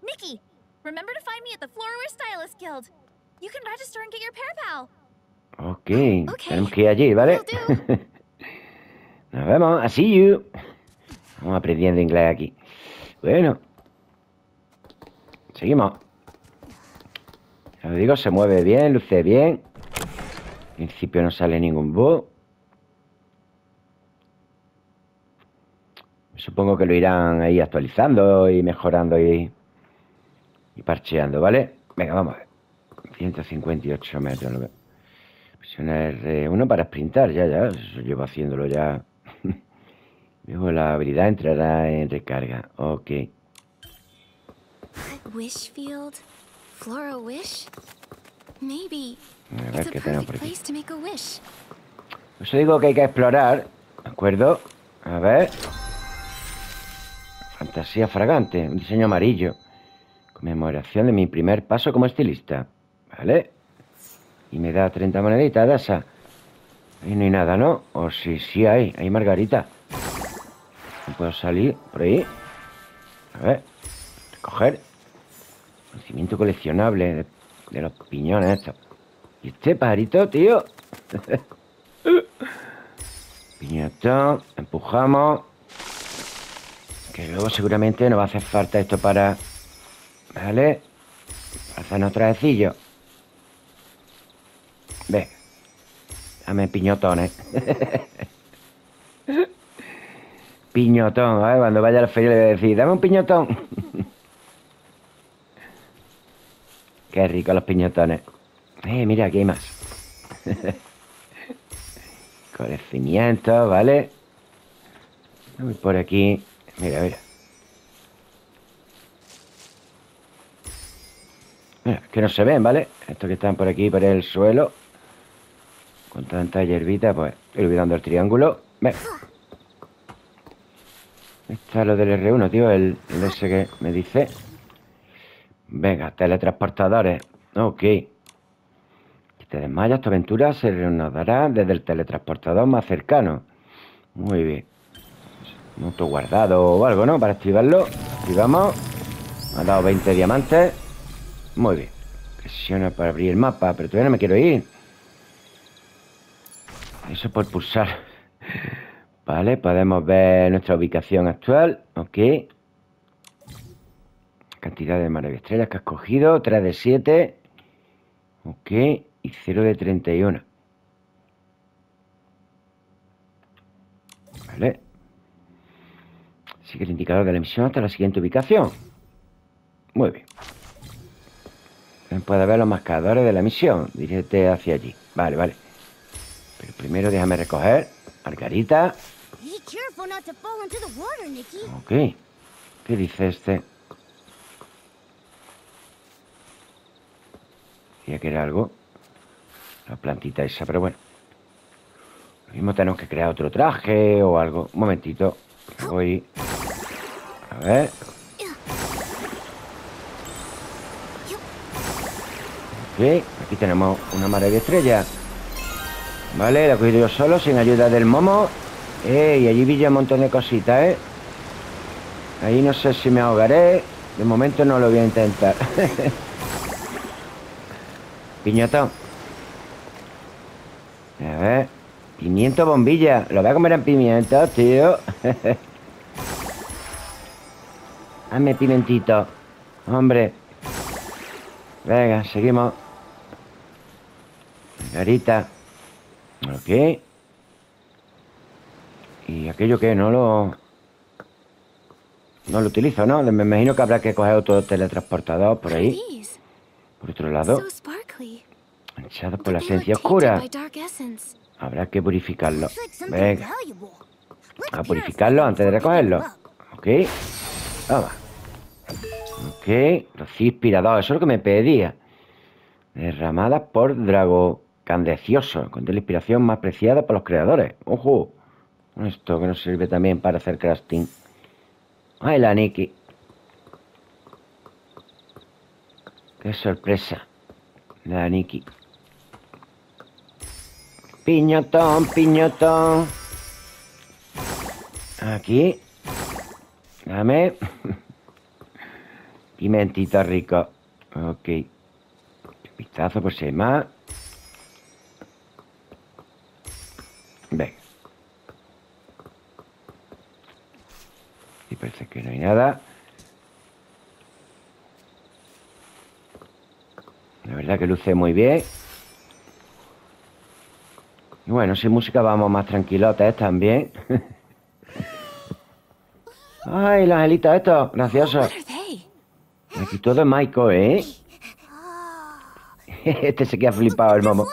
Nikki, remember to find me at the Floorwear Stylist Guild. You can register and get your Pear Pal. Ok, tenemos que ir allí, ¿vale? Nos vemos, así you. Vamos aprendiendo inglés aquí. Bueno. Seguimos. Ya os digo, se mueve bien, luce bien. En principio no sale ningún bug. Supongo que lo irán ahí actualizando y mejorando y, y parcheando, ¿vale? Venga, vamos a ver. 158 metros. lo veo. Presiona R1 para sprintar, ya, ya. Eso llevo haciéndolo ya. Luego la habilidad entrará en recarga. Ok. Wishfield? Flora Wish? Maybe. A ver qué tenemos por aquí. Os digo que hay que explorar. ¿De acuerdo? A ver. Fantasía fragante. Un diseño amarillo. Conmemoración de mi primer paso como estilista. ¿Vale? Y me da 30 moneditas de esa. Ahí no hay nada, ¿no? O sí, sí hay. Hay margarita. No puedo salir por ahí. A ver. Recoger. Conocimiento coleccionable de, los piñones estos. ¿Y este pajarito, tío? Piñatón, empujamos. Que luego seguramente nos va a hacer falta esto para... ¿Vale? Hacernos trajecillos. Ve. Dame piñotones. piñotón, ¿vale? Cuando vaya a la feria le voy a decir, dame un piñotón. Qué rico los piñotones. Eh, mira, aquí hay más. Conocimiento, ¿vale? Por aquí. Mira, mira. Mira, que no se ven, ¿vale? Estos que están por aquí, por el suelo. Con tanta hierbita, pues estoy olvidando el triángulo. Ven. Está lo del R1, tío, el, ese que me dice. Venga, teletransportadores. Ok. Si te desmayas, tu aventura se reanudará desde el teletransportador más cercano. Muy bien. Un guardado o algo, ¿no? Para activarlo. Activamos. Me ha dado 20 diamantes. Muy bien. Presiona para abrir el mapa, pero todavía no me quiero ir. Eso por pulsar. Vale, podemos ver nuestra ubicación actual. Ok. Cantidad de maravillas que has cogido. 3 de 7. Ok. Y 0 de 31. Vale. Sigue el indicador de la emisión hasta la siguiente ubicación. Muy bien. Puede ver los marcadores de la emisión. Dirígete hacia allí. Vale, vale. Pero primero déjame recoger. Margarita. Ok. ¿Qué dice este? Decía que era algo. La plantita esa, pero bueno. Lo mismo tenemos que crear otro traje o algo. Un momentito. Voy. A ver. Ok. Aquí tenemos una maravilla estrella. Vale, la he cogido yo solo, sin ayuda del momo. Eh, y allí vi un montón de cositas, ¿eh? Ahí no sé si me ahogaré. De momento no lo voy a intentar. Piñotón. A ver. Pimiento bombilla. Lo voy a comer en pimiento, tío. Hazme pimentito. Hombre. Venga, seguimos. Garita. Ok. Y aquello que no lo... No lo utilizo, ¿no? Me imagino que habrá que coger otro teletransportador por ahí. Por otro lado. Manchado por la esencia oscura. Habrá que purificarlo. Venga. A purificarlo antes de recogerlo. Ok. Vamos. Ok. Rocío inspirador. Eso es lo que me pedía. Derramadas por Drago Candecioso. Con la inspiración más preciada por los creadores. Ojo. Esto que nos sirve también para hacer crafting. Ay, la Nikki. Qué sorpresa. La Nikki. Piñotón, piñotón. Aquí. Dame. Pimentito rico. Ok. Vistazo por si hay más. Venga. Y La verdad que luce muy bien. Bueno, sin música vamos más tranquilotes también. Ay, los angelitos estos, graciosos. Aquí todo es Michael, ¿eh? este se queda flipado el momo.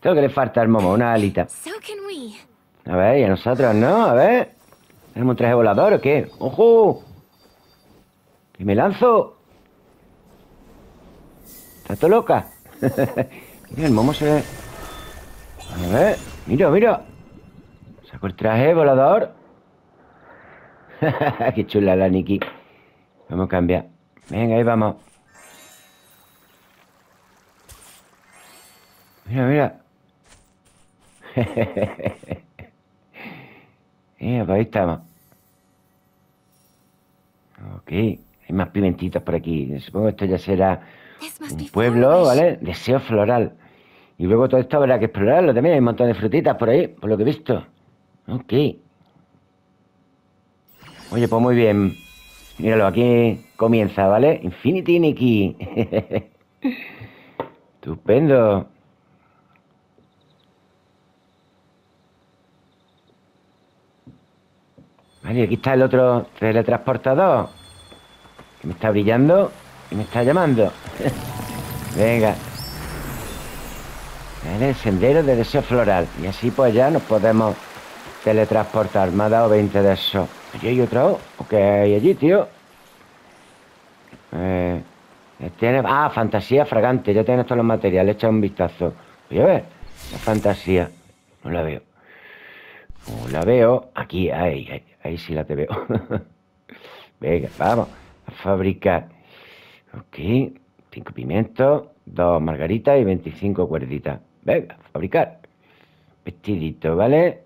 Tengo que le falta al momo, una alita. A ver, y a nosotros, ¿no? A ver. ¿Tenemos un traje volador o qué? ¡Ojo! ¡Que me lanzo! ¿Estás todo loca? mira, el momo se ve... A ver, mira, mira. Saco el traje volador. Qué chula la Nikki. Vamos a cambiar. Venga, ahí vamos. Mira, mira. Pues ahí estamos. Ok. Hay más pimentitos por aquí. Supongo que esto ya será un pueblo, ¿vale? Deseo floral. Y luego todo esto habrá que explorarlo también. Hay un montón de frutitas por ahí, por lo que he visto. Ok. Oye, pues muy bien. Míralo, aquí comienza, ¿vale? Infinity Nikki. Estupendo. Vale, aquí está el otro teletransportador. Que me está brillando y me está llamando. Venga. Vale, sendero de deseo floral. Y así pues ya nos podemos teletransportar. Me ha dado 20 de eso. ¿Allí hay otro? ¿O qué hay allí, tío? Eh. Ah, fantasía fragante. Ya tienes todos los materiales. Echa un vistazo. Voy a ver. La fantasía. No la veo. No la veo. Aquí, ahí, ahí, sí la te veo. Venga, vamos a fabricar. Ok. Cinco pimientos, dos margaritas y 25 cuerditas. Venga, fabricar. Vestidito, ¿vale?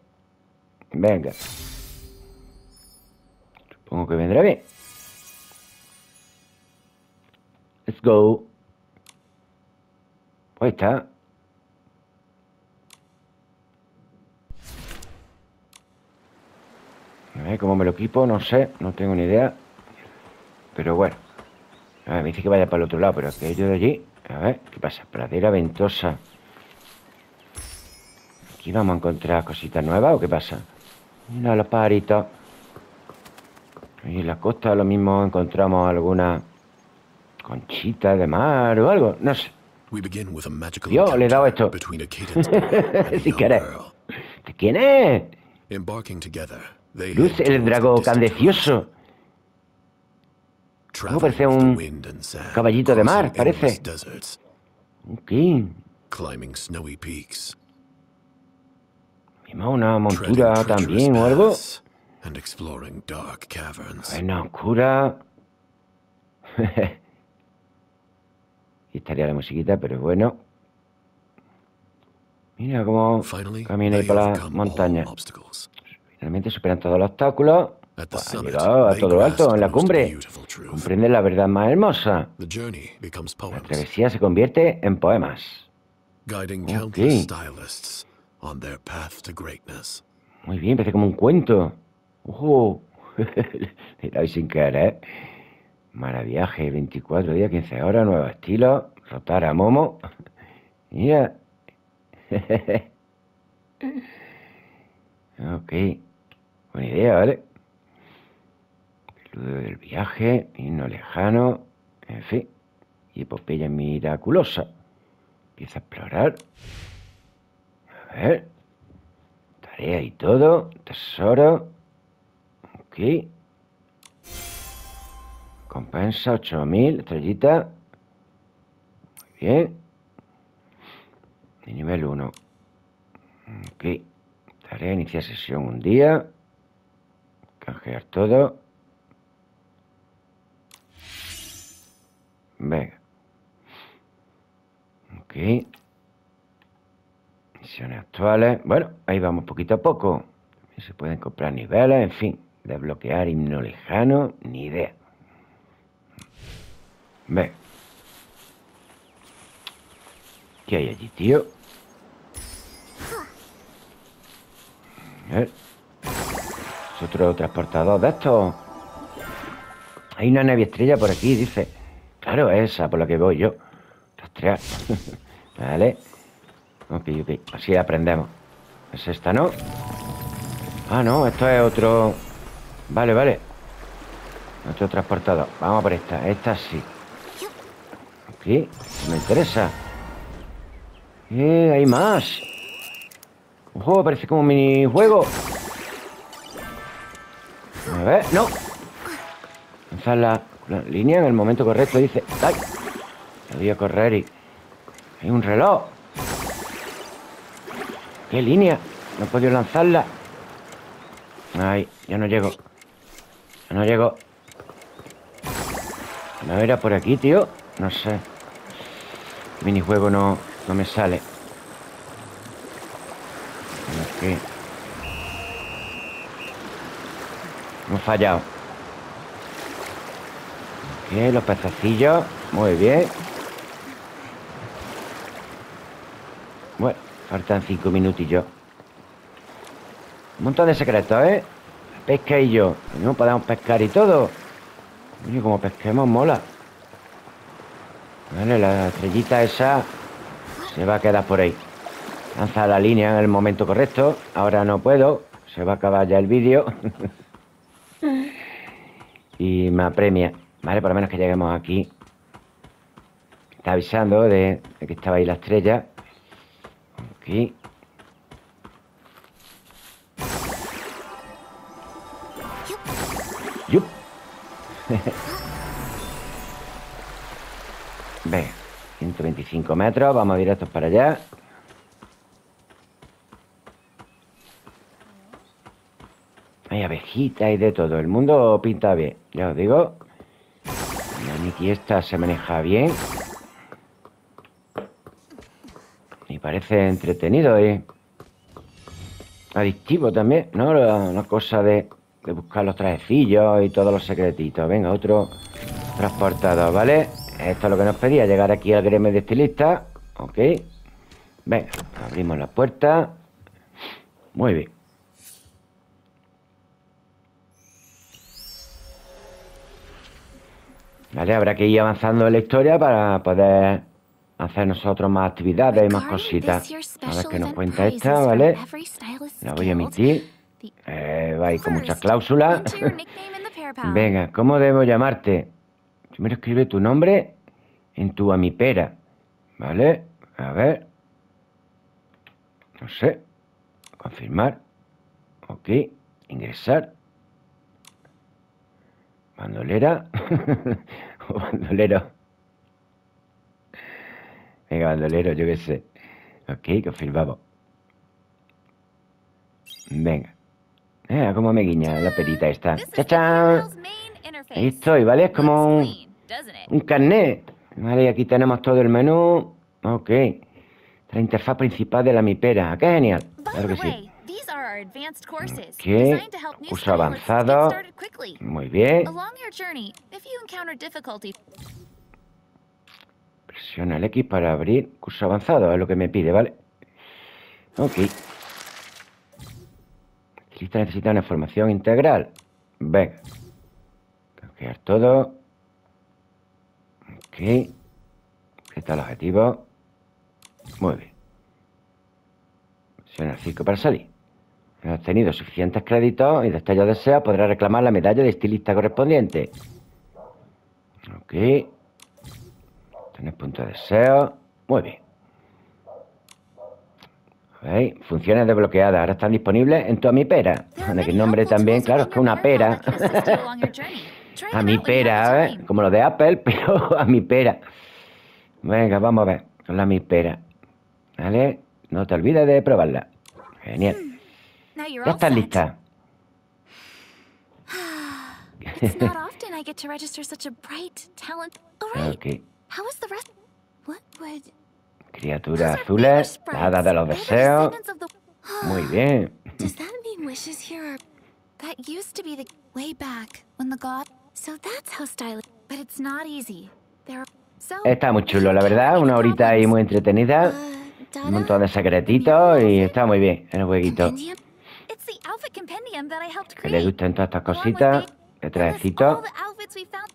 Venga. Supongo que vendrá bien. Let's go. Ahí está. A ver cómo me lo equipo, no sé, no tengo ni idea. Pero bueno. A ver, me dice que vaya para el otro lado, pero que yo de allí. A ver, ¿qué pasa? Pradera ventosa. ¿Aquí vamos a encontrar cositas nuevas o qué pasa? Mira los pajaritos. Y en la costa lo mismo encontramos alguna conchita de mar o algo, no sé. Yo le he dado esto. si querés. ¿De quién es? Luz el dragón candecioso. ¿Cómo parece un caballito de mar? Parece. Ok. Vimos una montura también o algo. Bueno, oscura. y estaría la musiquita, pero bueno. Mira cómo camina ahí por la montaña. Finalmente superan todos los obstáculos. Pues han llegado a todo lo alto, en la cumbre. Comprende la verdad más hermosa. La travesía se convierte en poemas. Okay. Muy bien, parece como un cuento. ¡Ojo! Le sin querer. Maraviaje, 24 días, 15 horas, nuevo estilo. Rotar a Momo. Mira. ok. Buena idea, ¿vale? Peludo del viaje, himno lejano, en fin. Y epopeya miraculosa. Empieza a explorar. A ver. Tarea y todo. Tesoro. Ok. Compensa 8000, estrellita. Muy bien. De nivel 1. Ok. Tarea, iniciar sesión un día. Canjear todo. Venga. Ok. Misiones actuales. Bueno, ahí vamos poquito a poco. Se pueden comprar niveles, en fin. Desbloquear himno lejano, ni idea. Ve. ¿Qué hay allí, tío? A ver. Es otro transportador de estos. Hay una nave estrella por aquí, dice. Claro, esa por la que voy yo. Rastrear. vale. Ok, ok. Así aprendemos. Es esta, ¿no? Ah, no, esto es otro... Vale, vale. Otro transportador. Vamos por esta. Esta sí. Ok. Me interesa. Eh, hay más. Ojo, parece como un minijuego. A ver, no. Lanzar la, línea en el momento correcto, dice. ¡Ay! Voy a correr y. Hay un reloj. ¿Qué línea? No he podido lanzarla. Ay, ya no llego. Ya no llego. No era por aquí, tío. No sé. Minijuego no, no me sale. Aquí. Fallado. Ok, los pececillos. Muy bien. Bueno, faltan cinco minutillos. Un montón de secretos, ¿eh? Pesca y yo. No podemos pescar y todo. Oye, como pesquemos, mola. Vale, la estrellita esa se va a quedar por ahí. Lanza la línea en el momento correcto. Ahora no puedo. Se va a acabar ya el vídeo. y me apremia. Vale, por lo menos que lleguemos aquí. Está avisando de, que estaba ahí la estrella. Aquí. Yup. Venga, 125 metros, vamos directos para allá. Hay abejitas y de todo. El mundo pinta bien, ya os digo. La Nikki esta se maneja bien. Y parece entretenido y adictivo también, ¿no? Una cosa de, de buscar los trajecillos y todos los secretitos. Venga, otro transportador, ¿vale? Esto es lo que nos pedía, llegar aquí al gremio de estilista. Ok. Venga, abrimos la puerta. Muy bien. Vale, habrá que ir avanzando en la historia para poder hacer nosotros más actividades y más cositas. A ver qué nos cuenta esta, ¿vale? La voy a emitir. Eh, va ahí con muchas cláusulas. Venga, ¿cómo debo llamarte? Primero escribe tu nombre en tu amipera. ¿Vale? A ver. No sé. Confirmar. Ok. Ingresar. Bandolera. bandolero. Venga, bandolero, yo qué sé. Ok, confirmamos. Venga. Mira cómo me guiña la perita esta. ¡Chachán! Ahí estoy, ¿vale? Es como un, un carnet. Vale, y aquí tenemos todo el menú. Ok. La interfaz principal de la mipera. ¡Qué genial! Claro que sí. New Curso avanzado. Muy bien. Presiona el X para abrir curso avanzado. Es lo que me pide, ¿vale? Ok. Lista necesita una formación integral. Venga. Cambiar todo. Ok. Está el objetivo. Muy bien. Presiona el 5 para salir. He obtenido suficientes créditos y de esto ya desea podrá reclamar la medalla de estilista correspondiente. Ok. Tienes punto de deseo. Muy bien. ¿Veis? Funciones desbloqueadas. Ahora están disponibles en tu amipera. there are De que el nombre también, claro, es que una pera. have Amipera, the ¿eh? Como lo de Apple, pero amipera. Venga, vamos a ver. Con la amipera. ¿Vale? No te olvides de probarla. Genial. Ya all estás set. lista. It's not often I get to register such a bright talent. Right. Ok. How is the rest? What would? Criaturas azules. Nada de los deseos. Muy bien. Does that mean wishes here are That used to be the way back when the god. so that's how stylists But it's not easy. There are so. Está muy chulo, la verdad. Una horita ahí muy entretenida. uh Un montón de secretitos y está muy bien el jueguito. Compendium? It's the outfit compendium that I helped Que le gusten todas estas cositas. the- De it lists all trajecitos. the outfits we found.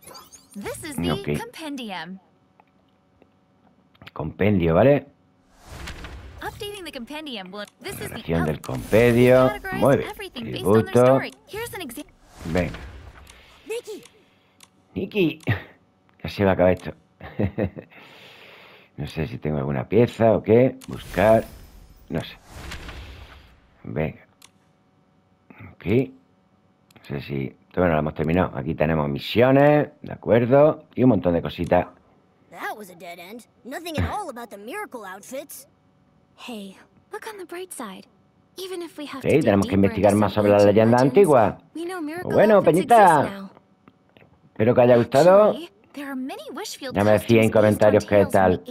This is the Ok. compendium. Compendio, ¿vale? Updating the compendium will. This is the Relación del compendio. Muy bien. example. Venga. Nikki, Niki. Ya se va a acabar esto. no sé si tengo alguna pieza o qué. Buscar. No sé. Venga. Ok. No sé si. Bueno, lo hemos terminado. Aquí tenemos misiones. De acuerdo. Y un montón de cositas. that was a dead end. Nothing at all about the miracle outfits. Hey, look on the bright side. Even if we have Sí, tenemos que investigar más sobre la leyenda antigua. miracle Bueno, Peñita. Espero que haya gustado. Ya me decía en comentarios qué tal.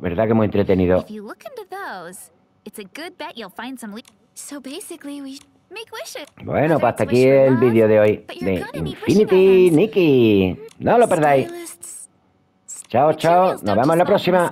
¿Verdad que muy entretenido? If you look into those, it's a good bet you'll find some. Le- So basically, we. Bueno, pues hasta aquí el vídeo de hoy de Infinity. Nikki. No lo perdáis. Chao, chao. Nos vemos la from the próxima.